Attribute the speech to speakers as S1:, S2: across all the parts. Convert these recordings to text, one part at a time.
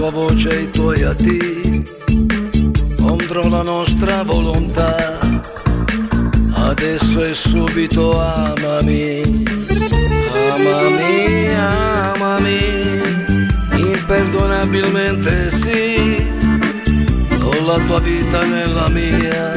S1: tua voce e ai tuoi addi contro la nostra volontà. Adesso e subito amami, amami, amami, imperdonabilmente sì, ho la tua vita nella mia,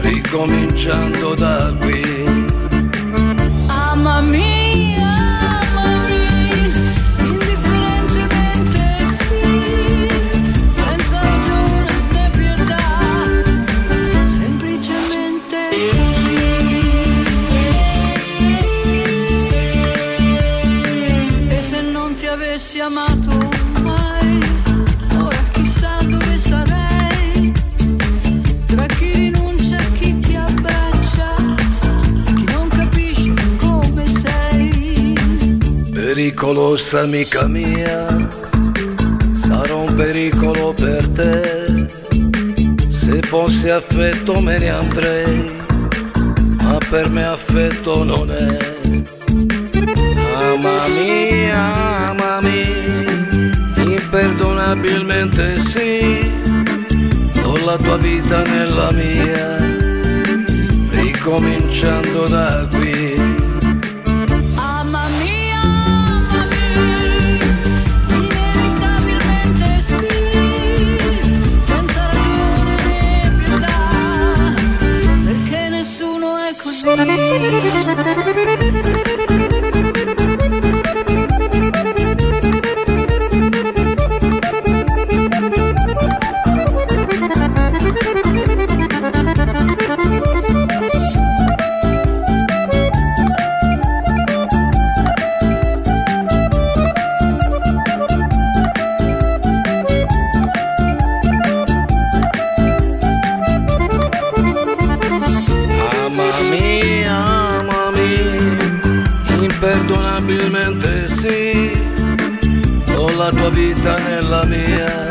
S1: ricominciando da qui.
S2: Avessi amato mai, ora chissà dove sarei, tra chi rinuncia e chi ti abbraccia chi non capisce come sei.
S1: Pericolosa amica mia, sarò un pericolo per te. Se fosse affetto me ne andrei, ma per me affetto non è. Amami, amami, imperdonabilmente sì, ho la tua vita nella mia, ricominciando da qui. Imperdonabilmente sì, ho la tua vita nella mia,